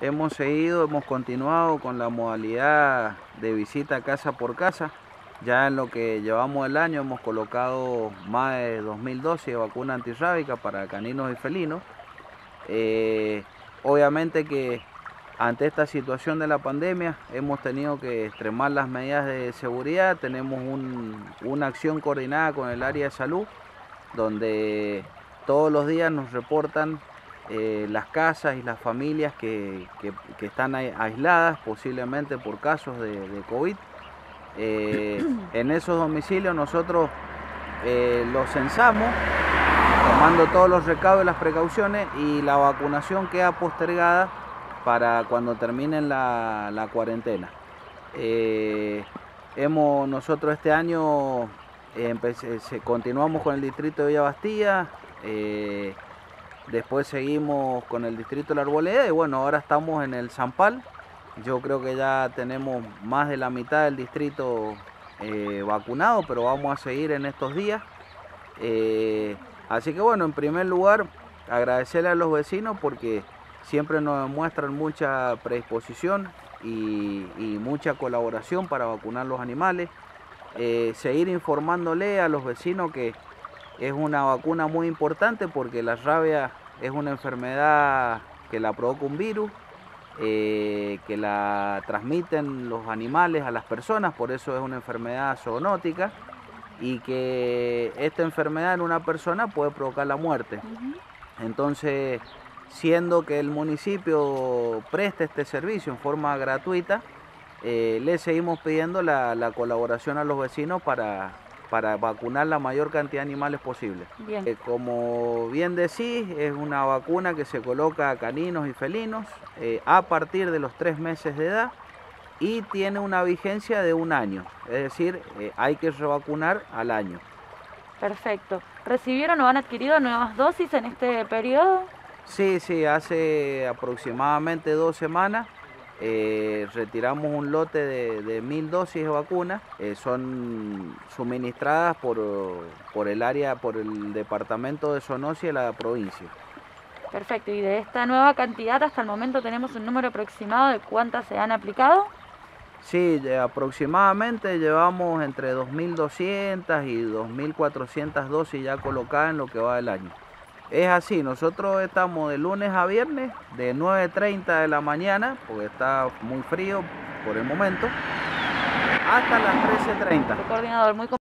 hemos seguido, hemos continuado con la modalidad de visita casa por casa. Ya en lo que llevamos el año hemos colocado más de 2.000 dosis de vacuna antirrábica para caninos y felinos. Eh, obviamente que ante esta situación de la pandemia hemos tenido que extremar las medidas de seguridad, tenemos una acción coordinada con el área de salud donde todos los días nos reportan eh, las casas y las familias que, están aisladas posiblemente por casos de, COVID. Eh, en esos domicilios nosotros eh, los censamos, tomando todos los recados y las precauciones y la vacunación queda postergada para cuando terminen la, cuarentena. hemos nosotros este año continuamos con el distrito de Villa Bastilla, Después seguimos con el distrito de la Arboleda y bueno, ahora estamos en el Zampal. Yo creo que ya tenemos más de la mitad del distrito eh, vacunado, pero vamos a seguir en estos días. Eh, así que bueno, en primer lugar, agradecerle a los vecinos porque siempre nos muestran mucha predisposición y, mucha colaboración para vacunar los animales. Eh, seguir informándole a los vecinos que es una vacuna muy importante porque la rabia es una enfermedad que la provoca un virus, eh, que la transmiten los animales a las personas, por eso es una enfermedad zoonótica y que esta enfermedad en una persona puede provocar la muerte. Entonces, siendo que el municipio presta este servicio en forma gratuita, eh, le seguimos pidiendo la colaboración a los vecinos para para vacunar la mayor cantidad de animales posible. Eh, como bien decís, es una vacuna que se coloca a caninos y felinos eh, a partir de los tres meses de edad y tiene una vigencia de un año, es decir, eh, hay que revacunar al año. Perfecto. ¿Recibieron o han adquirido nuevas dosis en este periodo? Sí, sí, hace aproximadamente dos semanas eh, retiramos un lote de, mil dosis de vacunas, eh, son suministradas por, por, el área, por el departamento de Sonosia y la provincia. Perfecto, y de esta nueva cantidad hasta el momento tenemos un número aproximado de cuántas se han aplicado. Sí, aproximadamente llevamos entre 2.200 y 2.400 dosis ya colocadas en lo que va del año. Es así, nosotros estamos de lunes a viernes de 9.30 de la mañana, porque está muy frío por el momento, hasta las 13.30. Coordinador, muy